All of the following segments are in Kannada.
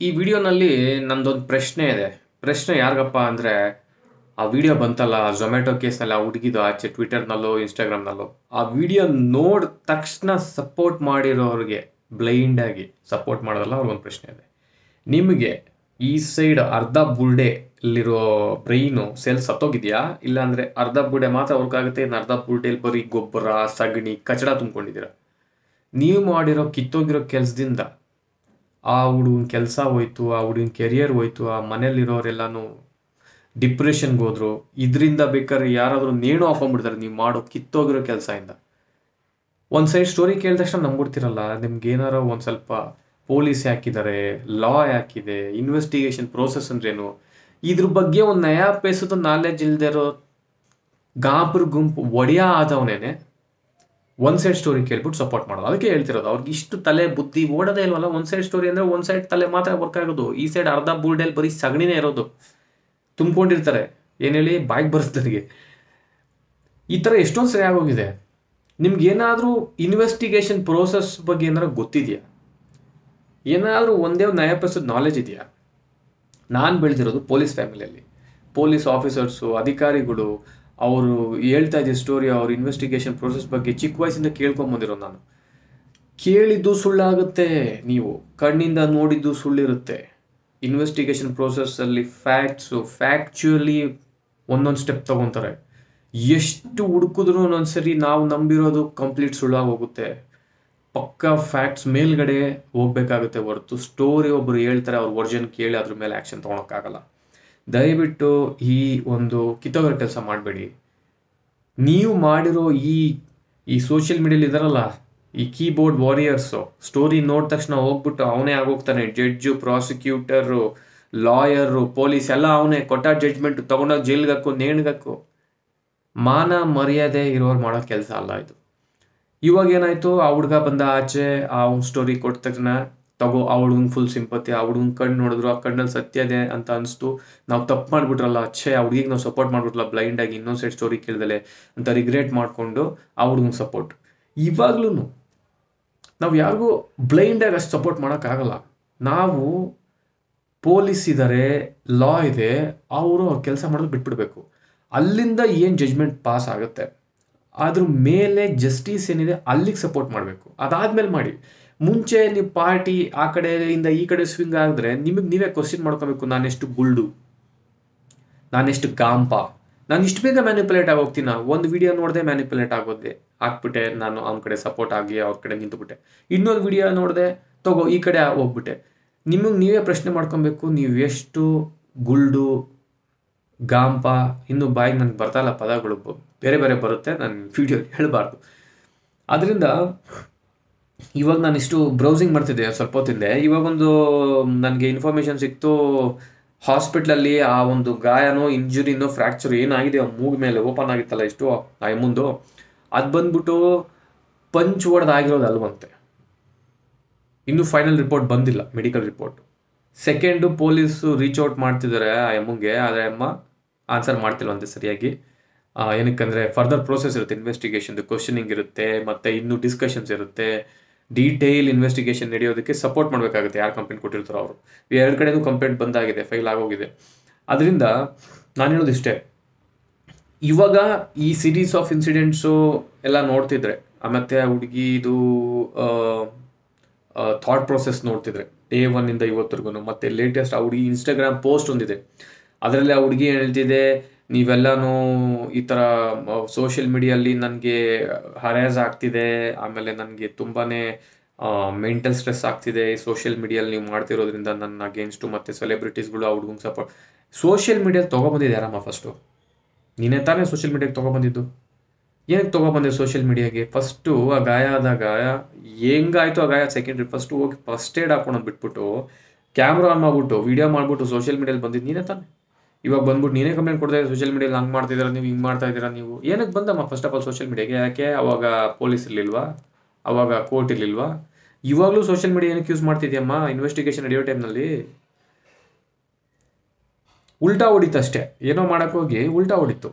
ಈ ವಿಡಿಯೋನಲ್ಲಿ ನಂದೊಂದು ಪ್ರಶ್ನೆ ಇದೆ. ಪ್ರಶ್ನೆ ಯಾರಿಗಪ್ಪ ಅಂದರೆ, ಆ ವಿಡಿಯೋ ಬಂತಲ್ಲ ಝೊಮ್ಯಾಟೊ ಕೇಸಲ್ಲಿ ಆ ಹುಡುಗಿದು ಆಚೆ ಟ್ವಿಟರ್ನಲ್ಲೋ ಇನ್ಸ್ಟಾಗ್ರಾಮ್ನಲ್ಲೋ ಆ ವಿಡಿಯೋ ನೋಡಿದ ತಕ್ಷಣ ಸಪೋರ್ಟ್ ಮಾಡಿರೋರಿಗೆ ಬ್ಲೈಂಡಾಗಿ ಸಪೋರ್ಟ್ ಮಾಡೋದಲ್ಲ ಅವ್ರಿಗೊಂದು ಪ್ರಶ್ನೆ ಇದೆ. ನಿಮಗೆ ಈ ಸೈಡ್ ಅರ್ಧ ಬುಲ್ಡೆಲ್ಲಿರೋ ಬ್ರೈನು ಸೆಲ್ ಸತ್ತೋಗಿದೆಯಾ? ಇಲ್ಲಾಂದರೆ ಅರ್ಧ ಬುಲ್ಡೆ ಮಾತ್ರ ಅವ್ರಿಗಾಗುತ್ತೆ ಇನ್ನು ಅರ್ಧ ಬುಲ್ಡೆಲಿ ಬರೀ ಗೊಬ್ಬರ, ಸಗಣಿ, ಕಚಡ ತುಂಬ್ಕೊಂಡಿದ್ದೀರಾ? ನೀವು ಮಾಡಿರೋ ಕಿತ್ತೋಗಿರೋ ಕೆಲಸದಿಂದ ಆ ಹುಡುಗನ ಕೆಲಸ ಹೋಯ್ತು, ಆ ಹುಡುಗನ ಕೆರಿಯರ್ ಹೋಯ್ತು, ಆ ಮನೇಲಿರೋರೆಲ್ಲಾನು ಡಿಪ್ರೆಷನ್ಗೆ ಹೋದ್ರು. ಇದರಿಂದ ಬೇಕಾದ್ರೆ ಯಾರಾದರೂ ನೇಣು ಹಾಕೊಂಡ್ಬಿಡ್ತಾರೆ ನೀವು ಮಾಡೋ ಕಿತ್ತೋಗಿರೋ ಕೆಲಸದಿಂದ. ಒಂದು ಸೈಡ್ ಸ್ಟೋರಿ ಕೇಳಿದ ತಕ್ಷಣ ನಂಬಿಡ್ತಿರಲ್ಲ ನಿಮ್ಗೆ ಏನಾರ ಒಂದು ಸ್ವಲ್ಪ ಪೊಲೀಸ್ ಯಾಕಿದ್ದಾರೆ ಲಾ ಯಾಕಿದೆ ಇನ್ವೆಸ್ಟಿಗೇಷನ್ ಪ್ರೋಸೆಸ್ ಅಂದ್ರೇನು? ಇದ್ರ ಬಗ್ಗೆ ಒಂದು ನಯಾ ಪೇಸದ ನಾಲೆಜ್ ಇರೋ ಗಾಬ್ರ ಗುಂಪು ಒಡೆಯ ಆದವನೇನೆ. ಒನ್ ಸೈಡ್ ಸ್ಟೋರಿ ಕೇಳ್ಬಿಟ್ಟು ಸಪೋರ್ಟ್ ಮಾಡೋದು. ಅದಕ್ಕೆ ಹೇಳ್ತಿರೋದು, ಅವ್ರಿಗೆ ಇಷ್ಟು ತಲೆ ಬುದ್ಧಿ ಓಡೋದೇ ಇಲ್ವಲ್ಲ ಒನ್ ಸೈಡ್ ಸ್ಟೋರಿ ಅಂದ್ರೆ ಒನ್ ಸೈಡ್ ತಲೆ ಮಾತ್ರ ವರ್ಕ್ ಆಗೋದು. ಈ ಸೈಡ್ ಅರ್ಧ ಬುಲ್ಡೇಲಿ ಬರೀ ಸಗಣಿನೇ ಇರೋದು. ತುಂಬಿಕೊಂಡಿರ್ತಾರೆ. ಏನು ಹೇಳಿ, ಬಾಯ್ಗೆ ಬರ್ತರಿಗೆ ಈ ಥರ ಎಷ್ಟೊಂದು ಸರಿ ಆಗೋಗಿದೆ. ನಿಮ್ಗೆ ಏನಾದರೂ ಇನ್ವೆಸ್ಟಿಗೇಷನ್ ಪ್ರೋಸೆಸ್ ಬಗ್ಗೆ ಏನಾದ್ರು ಗೊತ್ತಿದೆಯಾ? ಏನಾದರೂ ಒಂದೇ ಒಂದು ನಾಲೆಜ್ ಇದೆಯಾ? ನಾನು ಬೆಳೆದಿರೋದು ಪೊಲೀಸ್ ಫ್ಯಾಮಿಲಿಯಲ್ಲಿ ಪೊಲೀಸ್ ಆಫೀಸರ್ಸು ಅಧಿಕಾರಿಗಳು ಅವರು ಹೇಳ್ತಾ ಇದ್ದ ಸ್ಟೋರಿ ಅವ್ರ ಇನ್ವೆಸ್ಟಿಗೇಷನ್ ಪ್ರೋಸೆಸ್ ಬಗ್ಗೆ ಚಿಕ್ಕ ವಯಸ್ಸಿಂದ ಕೇಳ್ಕೊಂಬಂದಿರೋ ನಾನು. ಕೇಳಿದ್ದು ಸುಳ್ಳಾಗುತ್ತೆ ನೀವು. ಕಣ್ಣಿಂದ ನೋಡಿದ್ದು ಸುಳ್ಳಿರುತ್ತೆ. ಇನ್ವೆಸ್ಟಿಗೇಷನ್ ಪ್ರೊಸೆಸ್ಸಲ್ಲಿ ಫ್ಯಾಕ್ಟ್ಸು ಫ್ಯಾಕ್ಚುಯಲಿ ಒಂದೊಂದು ಸ್ಟೆಪ್ ತಗೊತಾರೆ. ಎಷ್ಟು ಹುಡುಕಿದ್ರು ಒಂದೊಂದ್ಸರಿ ನಾವು ನಂಬಿರೋದು ಕಂಪ್ಲೀಟ್ ಸುಳ್ಳಾಗಿ ಹೋಗುತ್ತೆ ಪಕ್ಕ ಫ್ಯಾಕ್ಟ್ಸ್ ಮೇಲ್ಗಡೆ ಹೋಗ್ಬೇಕಾಗುತ್ತೆ ಹೊರತು. ಸ್ಟೋರಿ ಒಬ್ಬರು ಹೇಳ್ತಾರೆ, ಅವ್ರ ವರ್ಜನ್ ಕೇಳಿ ಅದ್ರ ಮೇಲೆ ಆ್ಯಕ್ಷನ್ ತೊಗೊಳಕ್ಕಾಗಲ್ಲ. ದಯವಿಟ್ಟು ಈ ಒಂದು ಕಿತ್ತೋಗರ ಕೆಲಸ ಮಾಡಬೇಡಿ. ನೀವು ಮಾಡಿರೋ ಈ ಈ ಸೋಷಿಯಲ್ ಮೀಡಿಯಲ್ಲಿ ಇದಾರಲ್ಲ, ಈ ಕೀಬೋರ್ಡ್ ವಾರಿಯರ್ಸು ಸ್ಟೋರಿ ನೋಡಿದ ತಕ್ಷಣ ಹೋಗ್ಬಿಟ್ಟು ಅವನೇ ಆಗೋಗ್ತಾನೆ. ಜಡ್ಜು ಪ್ರಾಸಿಕ್ಯೂಟರು ಲಾಯರು ಪೊಲೀಸ್ ಎಲ್ಲ ಅವನೇ. ಕೊಟ್ಟ ಜಡ್ಜ್ಮೆಂಟ್ ತೊಗೊಂಡೋಗಿ ಜೈಲ್ಗೆ ಹಾಕು ನೇಣ್ಗಾಕು ಮಾನ ಮರ್ಯಾದೆ ಇರೋರು ಮಾಡೋ ಕೆಲಸ ಅಲ್ಲ ಇದು. ಇವಾಗ ಏನಾಯ್ತು? ಆ ಹುಡುಗ ಬಂದ ಆಚೆ, ಆ ಸ್ಟೋರಿ ಕೊಟ್ಟ ತಕ್ಷಣ ತಗೋ ಆ ಹುಡುಗನ್ ಫುಲ್ ಸಿಂಪತಿ ಆ ಹುಡುಗನ ಕಣ್ಣು ನೋಡಿದ್ರು, ಆ ಕಣ್ಣಲ್ಲಿ ಸತ್ಯ ಇದೆ ಅಂತ ಅನಿಸ್ತು. ನಾವು ತಪ್ಪು ಮಾಡಿಬಿಟ್ರಲ್ಲ ಅಚ್ಚೆ ಆ ಹುಡುಗಿಗೆ ನಾವು ಸಪೋರ್ಟ್ ಮಾಡ್ಬಿಟ್ರಲ್ಲ ಬ್ಲೈಂಡ್ ಆಗಿ ಇನ್ನೊಂದು ಸೈಡ್ ಸ್ಟೋರಿ ಕೇಳ್ದಲೆ ಅಂತ ರಿಗ್ರೆಟ್ ಮಾಡಿಕೊಂಡು ಆ ಸಪೋರ್ಟ್ ಇವಾಗ್ಲೂ ನಾವು ಯಾರಿಗೂ ಬ್ಲೈಂಡಾಗಿ ಅಷ್ಟು ಸಪೋರ್ಟ್ ಮಾಡೋಕ್ಕಾಗಲ್ಲ. ನಾವು ಪೊಲೀಸ್ ಇದ್ದಾರೆ ಲಾ ಇದೆ, ಅವರು ಅವ್ರ ಕೆಲಸ ಮಾಡೋದು ಬಿಟ್ಬಿಡ್ಬೇಕು. ಅಲ್ಲಿಂದ ಏನು ಜಜ್ಮೆಂಟ್ ಪಾಸ್ ಆಗುತ್ತೆ? ಅದ್ರ ಮೇಲೆ ಜಸ್ಟಿಸ್ ಏನಿದೆ, ಅಲ್ಲಿಗೆ ಸಪೋರ್ಟ್ ಮಾಡಬೇಕು. ಅದಾದ್ಮೇಲೆ ಮಾಡಿ. ಮುಂಚೆ ನೀವು ಪಾರ್ಟಿ ಆ ಕಡೆಯಿಂದ ಈ ಕಡೆ ಸ್ವಿಂಗ್ ಆದರೆ ನಿಮಗೆ ನೀವೇ ಕ್ವಶನ್ ಮಾಡ್ಕೋಬೇಕು, ನಾನೆಷ್ಟು ಗುಲ್ಡು ನಾನೆಷ್ಟು ಗಾಂಪ. ನಾನು ಇಷ್ಟು ಬೇಗ ಮ್ಯಾನಿಪುಲೇಟ್ ಆಗೋಗ್ತೀನ ಒಂದು ವಿಡಿಯೋ ನೋಡಿದೆ ಮ್ಯಾನಿಪುಲೇಟ್ ಆಗೋದೆ. ಹಾಕ್ಬಿಟ್ಟೆ, ನಾನು ಅವ್ನ ಕಡೆ ಸಪೋರ್ಟ್ ಆಗಿ ಅವ್ರ ಕಡೆ ನಿಂತುಬಿಟ್ಟೆ. ಇನ್ನೊಂದು ವಿಡಿಯೋ ನೋಡಿದೆ, ತಗೋ, ಈ ಕಡೆ ಹೋಗ್ಬಿಟ್ಟೆ. ನಿಮಗೆ ನೀವೇ ಪ್ರಶ್ನೆ ಮಾಡ್ಕೊಬೇಕು, ನೀವು ಎಷ್ಟು ಗುಲ್ಡು ಗಾಂಪ, ಇನ್ನು ಬಾಯಿಗೆ ನನಗೆ ಬರ್ತಾ ಇಲ್ಲ ಪದಗಳು, ಬೇರೆ ಬೇರೆ ಬರುತ್ತೆ, ನಾನು ವಿಡಿಯೋ ಹೇಳಬಾರ್ದು. ಅದರಿಂದ ಇವಾಗ ನಾನು ಇಷ್ಟು ಬ್ರೌಸಿಂಗ್ ಮಾಡ್ತಿದ್ದೆ ಸ್ವಲ್ಪ ಹೊತ್ತಿಂದೆ. ಇವಾಗೊಂದು ನನಗೆ ಇನ್ಫಾರ್ಮೇಷನ್ ಸಿಕ್ತು ಹಾಸ್ಪಿಟ್ಲಲ್ಲಿ ಆ ಒಂದು ಗಾಯನೋ ಇಂಜುರಿನೋ ಫ್ರ್ಯಾಕ್ಚರ್ ಏನಾಗಿದೆ, ಆ ಮೂಗ್ ಮೇಲೆ ಓಪನ್ ಆಗಿತ್ತಲ್ಲ ಇಷ್ಟು, ಆ ಮುಂದು, ಅದು ಬಂದ್ಬಿಟ್ಟು ಪಂಚ್ ಹೊಡೆದಾಗಿರೋದು ಅಲ್ವಂತೆ. ಇನ್ನೂ ಫೈನಲ್ ರಿಪೋರ್ಟ್ ಬಂದಿಲ್ಲ medical report second police reach out ಮಾಡ್ತಿದ್ದಾರೆ ಆ ಎಮ್ಮಗೆ ಆದರೆ ಅಮ್ಮ ಆನ್ಸರ್ ಮಾಡ್ತಿಲ್ವಂತೆ ಸರಿಯಾಗಿ. ಏನಕ್ಕಂದರೆ ಫರ್ದರ್ ಪ್ರೋಸೆಸ್ ಇರುತ್ತೆ ಇನ್ವೆಸ್ಟಿಗೇಷನ್ದು ಕ್ವಶನಿಂಗ್ ಇರುತ್ತೆ, ಮತ್ತು ಇನ್ನೂ ಡಿಸ್ಕಷನ್ಸ್ ಇರುತ್ತೆ. ಡೀಟೇಲ್ ಇನ್ವೆಸ್ಟಿಗೇಷನ್ ನಡೆಯೋದಕ್ಕೆ ಸಪೋರ್ಟ್ ಮಾಡಬೇಕಾಗುತ್ತೆ ಯಾರು ಕಂಪ್ಲೇಂಟ್ ಕೊಟ್ಟಿರ್ತಾರೋ ಅವರು. ಎರಡು ಕಡೆಯೂ ಕಂಪ್ಲೇಂಟ್ ಬಂದಾಗಿದೆ ಫೈಲ್ ಆಗೋಗಿದೆ. ಅದರಿಂದ ನಾನು ಹೇಳೋದು ಇಷ್ಟೇ. ಇವಾಗ ಈ ಸೀರೀಸ್ ಆಫ್ ಇನ್ಸಿಡೆಂಟ್ಸು ಎಲ್ಲ ನೋಡ್ತಿದ್ರೆ ಮತ್ತು ಆ ಹುಡುಗಿದು ಥಾಟ್ ಪ್ರೊಸೆಸ್ ನೋಡ್ತಿದ್ರೆ ಡೇ ಒನ್ನಿಂದ ಇವತ್ತರೆಗೂ ಮತ್ತು ಲೇಟೆಸ್ಟ್ ಆ ಹುಡುಗಿ ಇನ್ಸ್ಟಾಗ್ರಾಮ್ ಪೋಸ್ಟ್ ಒಂದಿದೆ. ಅದರಲ್ಲಿ ಆ ಹುಡುಗಿ ಹೇಳ್ತಿದೆ ನೀವೆಲ್ಲನೂ ಈ ಥರ ಸೋಷಿಯಲ್ ಮೀಡಿಯಲ್ಲಿ ನನಗೆ ಹರ್ಯಾಸ್ ಆಗ್ತಿದೆ ಆಮೇಲೆ ನನಗೆ ತುಂಬಾ ಮೆಂಟಲ್ ಸ್ಟ್ರೆಸ್ ಆಗ್ತಿದೆ. ಸೋಷಿಯಲ್ ಮೀಡಿಯಲ್ಲಿ ನೀವು ಮಾಡ್ತಿರೋದ್ರಿಂದ ನನ್ನ ಅಗೇನ್ಸ್ಟು ಮತ್ತು ಸೆಲೆಬ್ರಿಟೀಸ್ಗಳು ಹುಡುಗಂಗೆ ಸಪೋರ್ಟ್ ಸೋಷಿಯಲ್ ಮೀಡಿಯಲ್ಲಿ ತೊಗೊಬಂದಿದೆ ಯಾರಮ್ಮ ಫಸ್ಟು ನೀನೇ ತಾನೇ ಸೋಷಿಯಲ್ ಮೀಡಿಯಾಗೆ ತೊಗೊಬಂದಿದ್ದು? ಏನಕ್ಕೆ ತೊಗೊಬಂದೆ ಸೋಷಿಯಲ್ ಮೀಡಿಯಾಗೆ ಫಸ್ಟು ಆ ಗಾಯ ಆದಾಗ, ಹೆಂಗಾಯ್ತು ಆ ಗಾಯ? ಸೆಕೆಂಡ್ರಿ ಫಸ್ಟು ಹೋಗಿ ಫಸ್ಟ್ ಏಡ್ ಹಾಕೊಂಡು ಬಿಟ್ಬಿಟ್ಟು ಕ್ಯಾಮ್ರಾ ಆನ್ ಮಾಡ್ಬಿಟ್ಟು ವೀಡಿಯೋ ಮಾಡಿಬಿಟ್ಟು ಸೋಷಿಯಲ್ ಮೀಡಿಯಲ್ಲಿ ಬಂದಿದ್ದು ನೀನೇ ತಾನೇ? ಇವಾಗ ಬಂದ್ಬಿಟ್ಟು ನೀನೇ ಕಂಪ್ಲೇಂಟ್ ಕೊಡ್ತಾ ಇದ್ದೀರಾ ಸೋಷಿಯಲ್ ಮೀಡಿಯಲ್ಲಿ ಹಂಗೆ ಮಾಡ್ತಿದ್ದೀರಾ, ನೀವು ಹಿಂಗೆ ಮಾಡ್ತಾ ಇದ್ದೀರಾ, ನೀವು ಏನಕ್ಕೆ ಬಂದಮ್ಮ ಫಸ್ಟ್ ಆಫ್ ಆಲ್ ಸೋಷಿಯಲ್ ಮೀಡಿಯಾಗೆ ಯಾಕೆ? ಅವಾಗ ಪೊಲೀಸ್ ಇರಲಿಲ್ವಾ? ಅವಾಗ ಕೋರ್ಟ್ ಇರಲಿಲ್ವಾ? ಇವಾಗಲೂ ಸೋಷಿಯಲ್ ಮೀಡಿಯಾ ಏನಕ್ಕೆ ಯೂಸ್ ಮಾಡ್ತಿದ್ಯಮ್ಮ? ಇನ್ವೆಸ್ಟಿಗೇಷನ್ ನಡೆಯೋ ಟೈಮ್ನಲ್ಲಿ ಉಲ್ಟಾ ಹೊಡಿತು ಅಷ್ಟೇ. ಏನೋ ಮಾಡೋಕ್ಕೋಗಿ ಉಲ್ಟಾ ಹೊಡಿತು.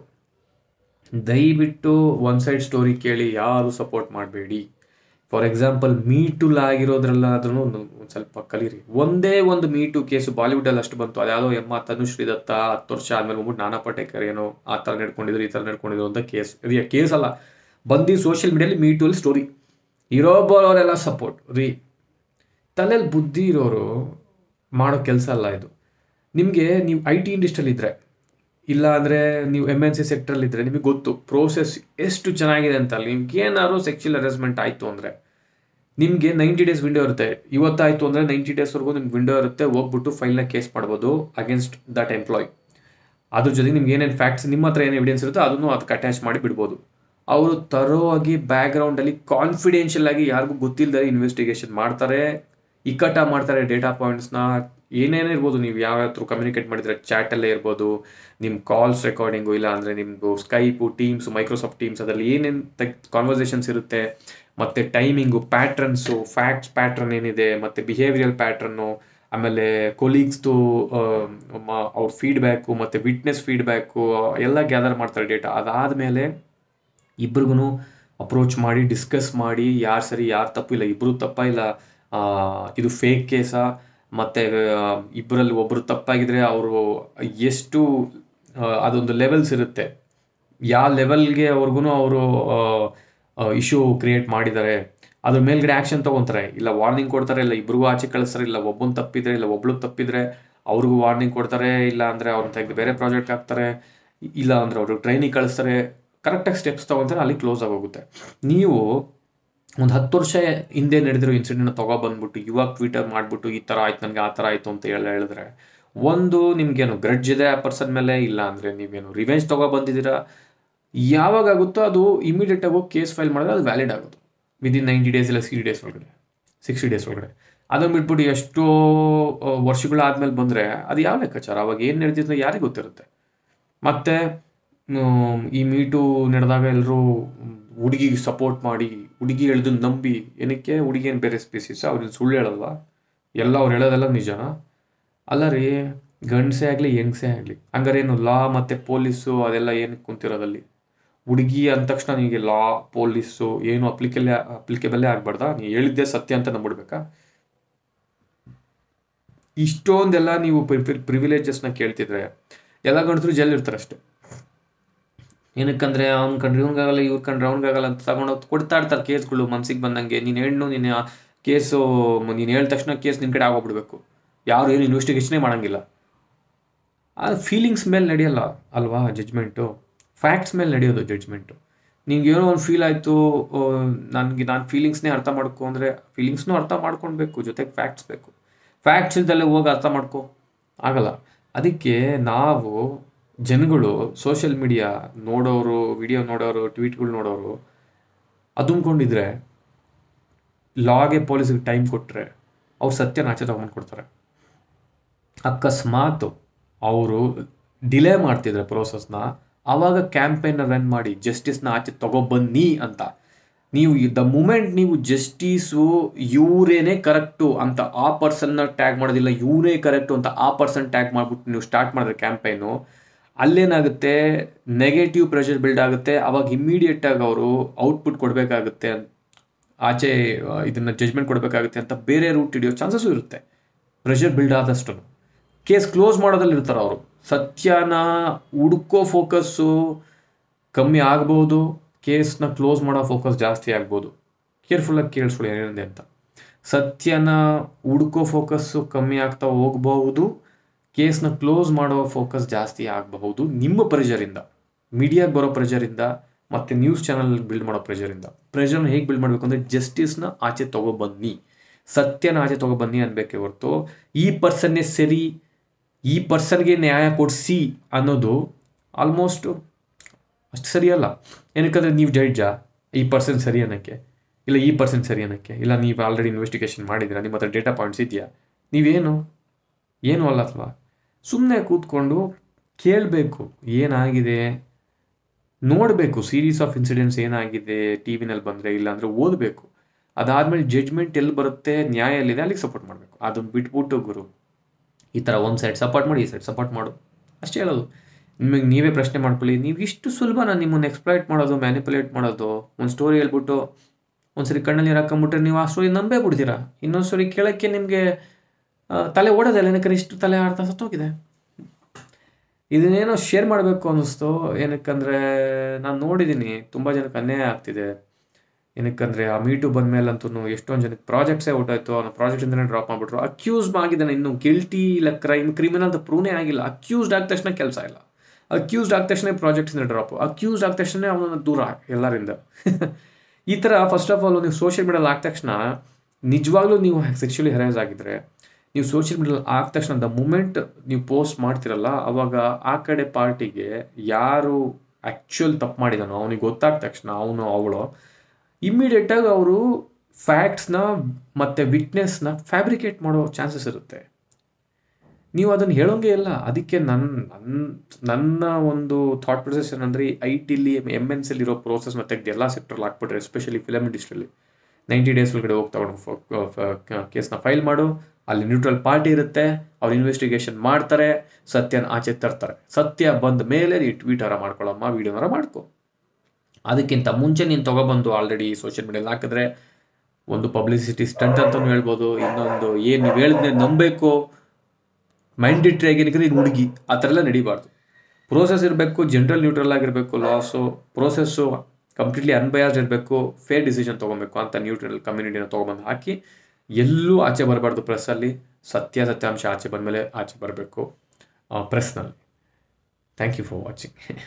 ದಯವಿಟ್ಟು ಒನ್ ಸೈಡ್ ಸ್ಟೋರಿ ಕೇಳಿ ಯಾರು ಸಪೋರ್ಟ್ ಮಾಡಬೇಡಿ. ಫಾರ್ ಎಕ್ಸಾಂಪಲ್ ಮೀಟುಲ್ ಆಗಿರೋದ್ರಲ್ಲಾದ್ರೂ ಒಂದು ಸ್ವಲ್ಪ ಕಲೀರಿ. ಒಂದೇ ಒಂದು ಮೀ ಮೀಟು ಕೇಸು ಬಾಲಿವುಡಲ್ಲಿ ಅಷ್ಟು ಬಂತು. ಅದ್ಯಾವುದೋ ಎಮ್ಮ ತನುಶ್ರೀ ದತ್ತ ಹತ್ತು ವರ್ಷ ಆದ್ಮೇಲೆ ಹೋಗ್ಬಿಟ್ಟು ನಾನಾ ಪಟೇಕರ್ ಏನೋ ಆ ಥರ ನಡ್ಕೊಂಡಿದ್ರು, ಈ ಥರ ನಡ್ಕೊಂಡಿದ್ರು ಅಂತ ಕೇಸ್. ಇದು ಕೇಸ್ ಅಲ್ಲ ಬಂದು ಸೋಷಿಯಲ್ ಮೀಡಿಯಲ್ಲಿ ಮೀಟುಲ್ ಸ್ಟೋರಿ ಇರೋಬ್ಬರವರೆಲ್ಲ ಸಪೋರ್ಟ್ ರೀ ತಲೆಯಲ್ಲಿ ಬುದ್ಧಿ ಇರೋರು ಮಾಡೋ ಕೆಲಸ ಅಲ್ಲ ಇದು. ನಿಮಗೆ ನೀವು ಐ ಟಿ ಇಂಡಸ್ಟ್ರಿಯಲ್ಲಿ ಇದ್ದರೆ ಇಲ್ಲ ಅಂದರೆ ನೀವು ಎಂ ಎನ್ ಸಿ ಸೆಕ್ಟ್ರಲ್ಲಿದ್ದರೆ ನಿಮಗೆ ಗೊತ್ತು ಪ್ರೋಸೆಸ್ ಎಷ್ಟು ಚೆನ್ನಾಗಿದೆ ಅಂತ. ಅಲ್ಲಿ ನಿಮ್ಗೆ ಏನಾದ್ರು ಸೆಕ್ಷುವಲ್ ಹರಾಸ್ಮೆಂಟ್ ಆಯಿತು ಅಂದರೆ ನಿಮಗೆ ನೈಂಟಿ ಡೇಸ್ ವಿಂಡೋ ಇರುತ್ತೆ. ಇವತ್ತಾಯಿತು ಅಂದರೆ ನೈಂಟಿ ಡೇಸ್ವರೆಗೂ ನಿಮ್ಗೆ ವಿಂಡೋ ಇರುತ್ತೆ, ಹೋಗ್ಬಿಟ್ಟು ಫೈಲ್ನ ಕೇಸ್ ಮಾಡ್ಬೋದು ಅಗೇನ್ಸ್ಟ್ ದಟ್ ಎಂಪ್ಲಾಯ್ ಅದ್ರ ಜೊತೆಗೆ ನಿಮ್ಗೆ ಏನೇನು ಫ್ಯಾಕ್ಟ್ಸ್ ನಿಮ್ಮ ಹತ್ರ ಏನು ಎವಿಡೆನ್ಸ್ ಇರುತ್ತೋ ಅದನ್ನು ಅದಕ್ಕೆ ಅಟ್ಯಾಚ್ ಮಾಡಿ ಬಿಡ್ಬೋದು. ಅವರು ತರೋವಾಗಿ ಬ್ಯಾಕ್ಗ್ರೌಂಡಲ್ಲಿ ಕಾನ್ಫಿಡೆನ್ಷಿಯಲ್ ಆಗಿ ಯಾರಿಗೂ ಗೊತ್ತಿಲ್ಲದೆ ಇನ್ವೆಸ್ಟಿಗೇಷನ್ ಮಾಡ್ತಾರೆ, ಇಕ್ಕಟ್ಟ ಮಾಡ್ತಾರೆ ಡೇಟಾ ಪಾಯಿಂಟ್ಸ್ನ ಏನೇನೇ ಇರ್ಬೋದು, ನೀವು ಯಾವ ಥ್ರೂ ಕಮ್ಯುನಿಕೇಟ್ ಮಾಡಿದ್ರೆ ಚಾಟಲ್ಲೇ ಇರ್ಬೋದು ನಿಮ್ಮ ಕಾಲ್ಸ್ ರೆಕಾರ್ಡಿಂಗು ಇಲ್ಲ ಅಂದರೆ ನಿಮ್ಮದು ಸ್ಕೈಪು ಟೀಮ್ಸು ಮೈಕ್ರೋಸಾಫ್ಟ್ ಟೀಮ್ಸ್ ಅದರಲ್ಲಿ ಏನೇನು ತೆಗ್ ಕಾನ್ವರ್ಸೇಷನ್ಸ್ ಇರುತ್ತೆ, ಮತ್ತು ಟೈಮಿಂಗು ಪ್ಯಾಟ್ರನ್ಸು ಫ್ಯಾಕ್ಟ್ಸ್ ಪ್ಯಾಟ್ರನ್ ಏನಿದೆ, ಮತ್ತು ಬಿಹೇವಿಯಲ್ ಪ್ಯಾಟ್ರನ್ನು ಆಮೇಲೆ ಕೊಲೀಗ್ಸ್ದು ಅವ್ರ ಫೀಡ್ಬ್ಯಾಕು ಮತ್ತು ವಿಟ್ನೆಸ್ ಫೀಡ್ಬ್ಯಾಕು ಎಲ್ಲ ಗ್ಯಾದರ್ ಮಾಡ್ತಾರೆ ಡೇಟಾ ಅದಾದಮೇಲೆ ಇಬ್ರಿಗೂ ಅಪ್ರೋಚ್ ಮಾಡಿ ಡಿಸ್ಕಸ್ ಮಾಡಿ, ಯಾರು ಸರಿ, ಯಾರು ತಪ್ಪು ಇಲ್ಲ ಇಬ್ಬರು ತಪ್ಪ ಇಲ್ಲ ಇದು ಫೇಕ್ ಕೇಸಾ ಮತ್ತು ಇಬ್ಬರಲ್ಲಿ ಒಬ್ಬರು ತಪ್ಪಾಗಿದ್ರೆ ಅವರು ಎಷ್ಟು ಅದೊಂದು ಲೆವೆಲ್ಸ್ ಇರುತ್ತೆ. ಯಾವ ಲೆವೆಲ್ಗೆ ಅವ್ರಿಗೂ ಅವರು ಇಶ್ಯೂ ಕ್ರಿಯೇಟ್ ಮಾಡಿದ್ದಾರೆ ಅದ್ರ ಮೇಲ್ಗಡೆ ಆ್ಯಕ್ಷನ್ ತೊಗೊತಾರೆ. ಇಲ್ಲ ವಾರ್ನಿಂಗ್ ಕೊಡ್ತಾರೆ, ಇಲ್ಲ, ಇಬ್ರಿಗೂ ಆಚೆ ಕಳಿಸ್ತಾರೆ, ಇಲ್ಲ, ಒಬ್ಬನ ತಪ್ಪಿದ್ರೆ, ಇಲ್ಲ ಒಬ್ಳು ತಪ್ಪಿದ್ರೆ ಅವ್ರಿಗೂ ವಾರ್ನಿಂಗ್ ಕೊಡ್ತಾರೆ, ಇಲ್ಲ ಅಂದರೆ ಅವ್ರನ್ನ ತೆಗೆದು ಬೇರೆ ಪ್ರಾಜೆಕ್ಟ್ ಹಾಕ್ತಾರೆ, ಇಲ್ಲ ಅಂದರೆ ಅವ್ರಿಗೆ ಟ್ರೈನಿಂಗ್ ಕಳಿಸ್ತಾರೆ. ಕರೆಕ್ಟಾಗಿ ಸ್ಟೆಪ್ಸ್ ತೊಗೊತಾರೆ, ಅಲ್ಲಿ ಕ್ಲೋಸ್ ಆಗೋಗುತ್ತೆ ನೀವು ಒಂದು ಹತ್ತು ವರ್ಷ ಹಿಂದೆ ನಡೆದಿರೋ ಇನ್ಸಿಡೆಂಟ್ನ ತೊಗೊಬಂದ್ಬಿಟ್ಟು ಇವಾಗ ಟ್ವಿಟರ್ ಮಾಡಿಬಿಟ್ಟು ಈ ಥರ ಆಯ್ತು, ನನಗೆ ಆ ಥರ ಆಯಿತು ಅಂತ ಹೇಳಿ ಹೇಳಿದ್ರೆ, ಒಂದು ನಿಮಗೇನು ಗ್ರಡ್ಜ್ ಇದೆ ಆ ಪರ್ಸನ್ ಮೇಲೆ? ಇಲ್ಲ ಅಂದರೆ ನೀವೇನು ರಿವೆಂಜ್ ತೊಗೊಬಂದಿದ್ದೀರಾ ಯಾವಾಗ ಆಗುತ್ತೋ ಅದು ಇಮಿಡಿಯೇಟಾಗಿ ಹೋಗಿ ಕೇಸ್ ಫೈಲ್ ಮಾಡಿದ್ರೆ ಅದು ವ್ಯಾಲಿಡ್ ಆಗೋದು. ವಿದಿನ್ ನೈಂಟಿ ಡೇಸ್ ಇಲ್ಲ ಸಿಕ್ಸ್ಟಿ ಡೇಸ್ ಒಳಗಡೆ. ಸಿಕ್ಸ್ಟಿ ಡೇಸ್ ಒಳಗಡೆ. ಅದನ್ನು ಬಿಟ್ಬಿಟ್ಟು ಎಷ್ಟೋ ವರ್ಷಗಳಾದ್ಮೇಲೆ ಬಂದರೆ ಅದು ಯಾವ ಲೆಕ್ಕಾಚಾರ? ಅವಾಗ ಏನು ನಡೆದಿದ್ದು ಯಾರಿಗೆ ಗೊತ್ತಿರುತ್ತೆ? ಮತ್ತೆ ಈ ಮೀಟು ನಡೆದಾಗ ಎಲ್ಲರೂ ಹುಡುಗಿಗೆ ಸಪೋರ್ಟ್ ಮಾಡಿ, ಹುಡುಗಿ ಹೇಳಿದ್ ನಂಬಿ, ಏನಕ್ಕೆ ಹುಡುಗಿ ಏನು ಬೇರೆ ಸ್ಪೀಸೀಸ್ ಅವ್ರಿಗೆ ಸುಳ್ಳು ಹೇಳಲ್ವಾ? ಎಲ್ಲ ಅವ್ರು ಹೇಳೋದೆಲ್ಲ ನಿಜನಾ? ಅಲ್ಲ ರೀ, ಗಂಡಸೇ ಆಗಲಿ, ಹೆಂಗಸೇ ಆಗಲಿ ಹಂಗಾರೆ ಏನು ಲಾ ಮತ್ತು ಪೊಲೀಸು ಅದೆಲ್ಲ ಏನಕ್ಕೆ ಕುಂತಿರೋದಲ್ಲಿ? ಹುಡುಗಿ ಅಂದ ತಕ್ಷಣ ನಿಮಗೆ ಲಾ, ಪೊಲೀಸು ಏನು ಅಪ್ಲಿಕೇಬಲ್ ಅಪ್ಲಿಕೇಬಲ್ಲೇ ಆಗಬಾರ್ದಾ? ನೀವು ಹೇಳಿದ್ದೆ ಸತ್ಯ ಅಂತ ನಂಬಿಡ್ಬೇಕಾ? ಇಷ್ಟೊಂದೆಲ್ಲ ನೀವು ಪ್ರಿವಿಲೇಜಸ್ನ ಕೇಳ್ತಿದ್ರೆ, ಎಲ್ಲ ಗಂಡಸರು ಇರ್ತಾರೆ ಅಷ್ಟೇ ಏನಕ್ಕಂದ್ರೆ ಅವ್ನು ಕಂಡ್ರೆ ಇವ್ನಿಗಾಗಲ್ಲ, ಇವ್ರು ಕಂಡ್ರೆ ಅವ್ನಿಗಾಗಲ್ಲ ಅಂತ ತಗೊಂಡೋಗಿ ಕೊಡ್ತಾ ಇರ್ತಾರೆ ಕೇಸ್ಗಳು ಮನ್ಸಿಗೆ ಬಂದಂಗೆ. ನೀನು ಹೆಣ್ಣು, ನೀನು ಕೇಸು, ನೀನು ಹೇಳಿದ ತಕ್ಷಣ ಕೇಸ್ ನಿನ್ನ ಕಡೆ ಆಗೋಗ್ಬಿಡ್ಬೇಕು ಯಾರು ಏನು ಇನ್ವೆಸ್ಟಿಗೇಷನೇ ಮಾಡಂಗಿಲ್ಲ. ಆ ಫೀಲಿಂಗ್ಸ್ ಮೇಲೆ ನಡೆಯಲ್ಲ ಅಲ್ವಾ ಜಡ್ಜ್ಮೆಂಟು ಫ್ಯಾಕ್ಟ್ಸ್ ಮೇಲೆ ನಡೆಯೋದು ಜಡ್ಜ್ಮೆಂಟು ನಿಂಗೆ ಏನೋ ಒಂದು ಫೀಲ್ ಆಯಿತು ನನಗೆ ನಾನು ಫೀಲಿಂಗ್ಸ್ನೇ ಅರ್ಥ ಮಾಡ್ಕೊ ಅಂದರೆ ಫೀಲಿಂಗ್ಸ್ನೂ ಅರ್ಥ ಮಾಡ್ಕೊಳ್ಬೇಕು ಜೊತೆಗೆ ಫ್ಯಾಕ್ಟ್ಸ್ ಬೇಕು. ಫ್ಯಾಕ್ಟ್ಸ್ ಇದ್ದಲ್ಲೇ ಹೋಗಿ ಅರ್ಥ ಮಾಡ್ಕೊ. ಆಗಲ್ಲ. ಅದಕ್ಕೆ ನಾವು ಜನಗಳು ಸೋಷಿಯಲ್ ಮೀಡಿಯಾ ನೋಡೋರು ವಿಡಿಯೋ ನೋಡೋರು ಟ್ವೀಟ್ಗಳು ನೋಡೋರು ಅದುಮ್ಕೊಂಡಿದ್ರೆ ಲಾಗೆ ಪೊಲೀಸಿಗೆ ಟೈಮ್ ಕೊಟ್ಟರೆ ಅವ್ರು ಸತ್ಯನ ಆಚೆ ತಗೊಂಡು ಕೊಡ್ತಾರೆ. ಅಕಸ್ಮಾತ್ ಅವರು ಡಿಲೇ ಮಾಡ್ತಿದ್ರೆ ಪ್ರೋಸೆಸ್ನ ಆವಾಗ ಕ್ಯಾಂಪೇನ್ ರನ್ ಮಾಡಿ ಜಸ್ಟಿಸ್ನ ಆಚೆ ತಗೊಬನ್ನಿ ಅಂತ. ನೀವು ದ ಮೂಮೆಂಟ್ ನೀವು ಜಸ್ಟಿಸು ಇವರೇನೇ ಕರೆಕ್ಟು ಅಂತ ಆ ಪರ್ಸನ್ನ ಟ್ಯಾಗ್ ಮಾಡೋದಿಲ್ಲ, ಇವರೇ ಕರೆಕ್ಟು ಅಂತ ಆ ಪರ್ಸನ್ ಟ್ಯಾಗ್ ಮಾಡಿಬಿಟ್ಟು ನೀವು ಸ್ಟಾರ್ಟ್ ಮಾಡಿದ್ರೆ ಕ್ಯಾಂಪೇನು ಅಲ್ಲೇನಾಗುತ್ತೆ? ನೆಗೆಟಿವ್ ಪ್ರೆಷರ್ ಬಿಲ್ಡ್ ಆಗುತ್ತೆ. ಅವಾಗ ಇಮ್ಮಿಡಿಯೇಟಾಗಿ ಅವರು ಔಟ್ಪುಟ್ ಕೊಡಬೇಕಾಗುತ್ತೆ ಆಚೆ ಇದನ್ನು ಜಜ್ಮೆಂಟ್ ಕೊಡಬೇಕಾಗುತ್ತೆ ಅಂತ ಬೇರೆ ರೂಟ್ ಹಿಡಿಯೋ ಚಾನ್ಸಸ್ಸು ಇರುತ್ತೆ. ಪ್ರೆಷರ್ ಬಿಲ್ಡ್ ಆದಷ್ಟು ಕೇಸ್ ಕ್ಲೋಸ್ ಮಾಡೋದ್ರಲ್ಲಿ ಇರ್ತಾರೆ ಅವರು. ಸತ್ಯನ ಹುಡ್ಕೋ ಫೋಕಸ್ಸು ಕಮ್ಮಿ ಆಗ್ಬೋದು. ಕೇಸ್ನ ಕ್ಲೋಸ್ ಮಾಡೋ ಫೋಕಸ್ ಜಾಸ್ತಿ ಆಗ್ಬೋದು. ಕೇರ್ಫುಲ್ಲಾಗಿ ಕೇಳಿಸ್ಕೊಳ್ಳಿ ಏನಿದೆ ಅಂತ. ಸತ್ಯನ ಹುಡ್ಕೋ ಫೋಕಸ್ಸು ಕಮ್ಮಿ ಆಗ್ತಾ ಹೋಗಬಹುದು. ಕೇಸ್ನ ಕ್ಲೋಸ್ ಮಾಡೋ ಫೋಕಸ್ ಜಾಸ್ತಿ ಆಗಬಹುದು ನಿಮ್ಮ ಪ್ರೆಷರಿಂದ ಮೀಡಿಯಾಗೆ ಬರೋ ಪ್ರೆಷರಿಂದ ಮತ್ತು ನ್ಯೂಸ್ ಚಾನಲ್ ಬಿಲ್ಡ್ ಮಾಡೋ ಪ್ರೆಷರಿಂದ ಪ್ರೆಷರ್ನ ಹೇಗೆ ಬಿಲ್ಡ್ ಮಾಡಬೇಕು ಅಂದರೆ ಜಸ್ಟಿಸ್ನ ಆಚೆ ತಗೊಬನ್ನಿ ಸತ್ಯನ ಆಚೆ ತಗೊಬನ್ನಿ ಅನ್ಬೇಕೆ ಹೊರತು. ಈ ಪರ್ಸನ್ನೇ ಸರಿ, ಈ ಪರ್ಸನ್ಗೆ ನ್ಯಾಯ ಕೊಡಿಸಿ ಅನ್ನೋದು ಆಲ್ಮೋಸ್ಟ್ ಅಷ್ಟು ಸರಿಯಲ್ಲ ಏನಕ್ಕಂದರೆ ನೀವು ಜಡ್ಜಾ ಈ ಪರ್ಸನ್ ಸರಿ ಅನ್ನೋಕ್ಕೆ. ಇಲ್ಲ ಈ ಪರ್ಸನ್ ಸರಿ ಅನ್ನೋಕ್ಕೆ. ಇಲ್ಲ ನೀವು ಆಲ್ರೆಡಿ ಇನ್ವೆಸ್ಟಿಗೇಷನ್ ಮಾಡಿದ್ದೀರಾ? ನಿಮ್ಮ ಹತ್ರ ಡೇಟಾ ಪಾಯಿಂಟ್ಸ್ ಇದೆಯಾ? ನೀವೇನು? ಏನು ಅಲ್ಲ ಅಥವಾ ಸುಮ್ಮನೆ ಕೂತ್ಕೊಂಡು ಕೇಳಬೇಕು, ಏನಾಗಿದೆ? ನೋಡಬೇಕು ಸೀರೀಸ್ ಆಫ್ ಇನ್ಸಿಡೆಂಟ್ಸ್ ಏನಾಗಿದೆ ಟಿ ವಿನಲ್ಲಿ ಬಂದರೆ, ಇಲ್ಲಾಂದರೆ ಓದಬೇಕು. ಅದಾದಮೇಲೆ ಜಡ್ಜ್ಮೆಂಟ್ ಎಲ್ಲಿ ಬರುತ್ತೆ, ನ್ಯಾಯ ಎಲ್ಲಿದೆ, ಅಲ್ಲಿಗೆ ಸಪೋರ್ಟ್ ಮಾಡಬೇಕು. ಅದನ್ನು ಬಿಟ್ಬಿಟ್ಟು ಗುರು, ಈ ಥರ ಒಂದು ಸೈಡ್ ಸಪೋರ್ಟ್ ಮಾಡಿ, ಈ ಸೈಡ್ ಸಪೋರ್ಟ್ ಮಾಡು. ಅಷ್ಟೇ ಹೇಳೋದು. ನಿಮಗೆ ನೀವೇ ಪ್ರಶ್ನೆ ಮಾಡ್ಕೊಳ್ಳಿ. ನೀವು ಇಷ್ಟು ಸುಲಭ ನಾನು ನಿಮ್ಮನ್ನು ಎಕ್ಸ್ಪ್ಲೈಟ್ ಮಾಡೋದು ಮ್ಯಾನಿಪುಲೇಟ್ ಮಾಡೋದು, ಒಂದು ಸ್ಟೋರಿ ಹೇಳ್ಬಿಟ್ಟು ಒಂದ್ಸರಿ ಕಣ್ಣಲ್ಲಿ ನೀರು ಹಾಕೊಂಬಿಟ್ರೆ ನೀವು ಆ ಸ್ಟೋರಿ ನಂಬೇ ಬಿಡ್ತೀರಾ? ಇನ್ನೊಂದು ಸ್ಟೋರಿ ಕೇಳೋಕ್ಕೆ ನಿಮಗೆ ತಲೆ ಓಡೋದಲ್ಲ ಏನಕ್ಕೆ ಇಷ್ಟು ತಲೆ ಆಡ್ತಾ ಸತ್ತೋಗಿದೆ ಇದನ್ನೇನೋ ಶೇರ್ ಮಾಡಬೇಕು ಅನ್ನಿಸ್ತು. ಏನಕ್ಕಂದರೆ, ನಾನು ನೋಡಿದ್ದೀನಿ ತುಂಬ ಜನಕ್ಕೆ ಅನ್ಯಾಯ ಆಗ್ತಿದೆ. ಏನಕ್ಕಂದರೆ, ಆ ಮೀಟು ಬಂದ ಮೇಲಂತೂ ಎಷ್ಟೊಂದು ಜನಕ್ಕೆ ಪ್ರಾಜೆಕ್ಟ್ಸೇ ಹೊಟ್ಟೋಯ್ತು ಅವನ ಪ್ರಾಜೆಕ್ಟಿಂದನೇ ಡ್ರಾಪ್ ಮಾಡಿಬಿಟ್ರು. ಅಕ್ಯೂಸ್ ಆಗಿದ್ದಾನೆ ಇನ್ನು ಗಿಲ್ಟಿ ಇಲ್ಲ ಕ್ರೈಮ್ ಕ್ರಿಮಿನಲ್ ಅಂತ ಪ್ರೂನೇ ಆಗಿಲ್ಲ. ಅಕ್ಯೂಸ್ಡ್ ಆದ ತಕ್ಷಣ ಕೆಲಸ ಇಲ್ಲ. ಅಕ್ಯೂಸ್ಡ್ ಆದ ತಕ್ಷಣ ಪ್ರಾಜೆಕ್ಟ್ಸಿಂದ ಡ್ರಾಪ್ ಅಕ್ಯೂಸ್ಡ್ ಆದ ತಕ್ಷಣ ಅವನನ್ನು ದೂರ ಎಲ್ಲರಿಂದ. ಈ ಥರ ಫಸ್ಟ್ ಆಫ್ ಆಲ್ ನೀವು ಸೋಷಿಯಲ್ ಮೀಡಿಯಲ್ಲಿ ಆದ ತಕ್ಷಣ, ನಿಜವಾಗ್ಲೂ ನೀವು ಸೆಕ್ಷುಲಿ ಹೆರೈಸ್ ಆಗಿದ್ರೆ ನೀವು ಸೋಷಿಯಲ್ ಮೀಡಿಯಲ್ಲಿ ಆದ ತಕ್ಷಣ ದ ಮೂಮೆಂಟ್ ನೀವು ಪೋಸ್ಟ್ ಮಾಡ್ತಿರಲ್ಲ, ಅವಾಗ ಆ ಕಡೆ ಪಾರ್ಟಿಗೆ ಯಾರು ಆ್ಯಕ್ಚುಯಲ್ ತಪ್ಪು ಮಾಡಿದಾನೋ, ಅವನಿಗೆ ಗೊತ್ತಾದ ತಕ್ಷಣ ಅವನು ಅವಳು ಇಮ್ಮಿಡಿಯೇಟಾಗಿ ಅವರು ಫ್ಯಾಕ್ಟ್ಸ್ನ ಮತ್ತು ವಿಟ್ನೆಸ್ನ ಫ್ಯಾಬ್ರಿಕೇಟ್ ಮಾಡೋ ಚಾನ್ಸಸ್ ಇರುತ್ತೆ. ನೀವು ಅದನ್ನು ಹೇಳೋಂಗೆ ಇಲ್ಲ. ಅದಕ್ಕೆ ನನ್ನ ನನ್ನ ನನ್ನ ಒಂದು ಥಾಟ್ ಪ್ರೊಸೆಸ್ ಏನಂದರೆ ಐ ಟಿಲಿ ಎಂ ಎನ್ ಸಿಲಿ ಇರೋ ಪ್ರೋಸೆಸ್ನ ತೆಗೆದು ಎಲ್ಲ ಸೆಕ್ಟ್ರಲ್ಲಿ ಹಾಕ್ಬಿಟ್ರೆ ಎಸ್ಪೆಷಲಿ ಫಿಲಮ್ ಇಂಡಸ್ಟ್ರಿಯಲ್ಲಿ ನೈಂಟಿ ಡೇಸ್ ಒಳಗಡೆ ಹೋಗಿ ತಗೊಂಡು ಕೇಸ್ನ ಫೈಲ್ ಮಾಡು. ಅಲ್ಲಿ ನ್ಯೂಟ್ರಲ್ ಪಾರ್ಟಿ ಇರುತ್ತೆ, ಅವ್ರು ಇನ್ವೆಸ್ಟಿಗೇಷನ್ ಮಾಡ್ತಾರೆ, ಸತ್ಯನ ಆಚೆ ತರ್ತಾರೆ. ಸತ್ಯ ಬಂದ ಮೇಲೆ ಈ ಟ್ವೀಟರ ಮಾಡ್ಕೊಳ್ಳಮ್ಮ ವೀಡಿಯೋನಾರ ಮಾಡ್ಕೊ. ಅದಕ್ಕಿಂತ ಮುಂಚೆ ನೀನು ತೊಗೊಬಂದು ಆಲ್ರೆಡಿ ಸೋಷಿಯಲ್ ಮೀಡಿಯಲ್ಲಿ ಹಾಕಿದ್ರೆ, ಒಂದು ಪಬ್ಲಿಸಿಟಿ ಸ್ಟಂಟ್ ಅಂತಲೂ ಹೇಳ್ಬೋದು, ಇನ್ನೊಂದು ಏನು ನೀವು ಹೇಳಿದ್ನೆ ನಂಬಬೇಕು ಮೈಂಡಿಟ್ರಿ ಆಗಿನಿದ್ರೆ ಇದು ಹುಡುಗಿ, ಆ ಥರ ಎಲ್ಲ ನಡಿಬಾರ್ದು. ಪ್ರೋಸೆಸ್ ಇರಬೇಕು ಜನರಲ್ ನ್ಯೂಟ್ರಲ್ ಆಗಿರಬೇಕು ಲಾಸು ಪ್ರೋಸೆಸ್ಸು ಕಂಪ್ಲೀಟ್ಲಿ ಅನ್ಬಯಾಸ್ಡ್ ಇರಬೇಕು ಫೇರ್ ಡಿಸಿಷನ್ ತೊಗೊಬೇಕು ಅಂತ ನ್ಯೂಟ್ರಲ್ ಕಮ್ಯುನಿಟಿನ ತೊಗೊಬಂದು ಹಾಕಿ ಎಲ್ಲೂ ಆಚೆ ಬರಬಾರ್ದು ಪ್ರೆಸ್ಸಲ್ಲಿ. ಸತ್ಯ, ಸತ್ಯಾಂಶ ಆಚೆ ಬಂದಮೇಲೆ ಆಚೆ ಬರಬೇಕು. ಪ್ರೆಸ್ನಲ್ಲಿ. Thank you for watching